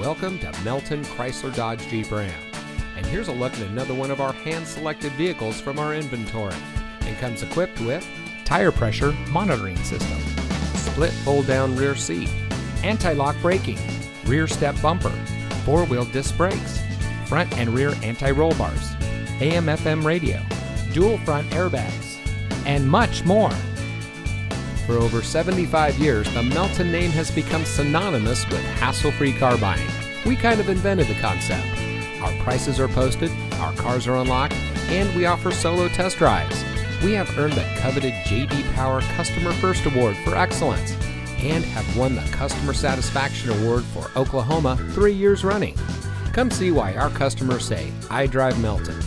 Welcome to Melton Chrysler Dodge Jeep Ram. And here's a look at another one of our hand selected vehicles from our inventory. And comes equipped with tire pressure monitoring system, split fold down rear seat, anti lock braking, rear step bumper, four wheel disc brakes, front and rear anti roll bars, AM FM radio, dual front airbags, and much more. For over 75 years, the Melton name has become synonymous with hassle free car buying. We kind of invented the concept. Our prices are posted, our cars are unlocked, and we offer solo test drives. We have earned the coveted JD Power Customer First Award for excellence and have won the Customer Satisfaction Award for Oklahoma three years running. Come see why our customers say, I drive Melton.